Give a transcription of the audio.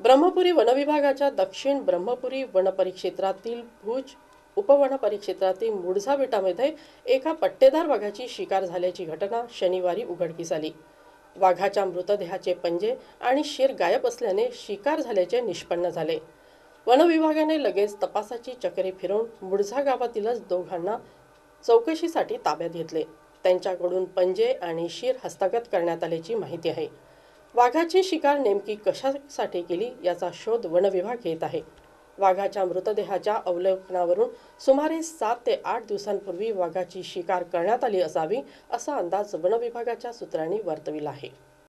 ब्रह्मपुरी वनविभागाच्या दक्षिण ब्रह्मपुरी वनपरिक्षेत्रातील भुज उपवन परिक्षेत्रातील मुडझा बेटामध्ये एका पट्टेदार वाघाची शिकार झाल्याची घटना शनिवारी उघडकीस आली. वाघाच्या मृतदेहाचे पंजे आणि शिर गायब असल्याने शिकार झाल्याचे निष्पन्न झाले. वनविभागाने लगेच तपासाची चक्रे फिरवून मुडझा गावातीलच दोघांना चौकशीसाठी ताब्यात घेतले. त्यांच्याकडून पंजे आणि शिर हस्तगत करण्यात आल्याची माहिती आहे. वाघाची शिकार नेमकी कशासाठी केली याचा शोध वनविभाग घेत आहे. वाघाच्या मृतदेहाच्या अवलोकनावरून सुमारे सात ते आठ दिवसांपूर्वी वाघाची शिकार करण्यात आली असावी असा अंदाज वनविभागाच्या सूत्रांनी वर्तविला आहे.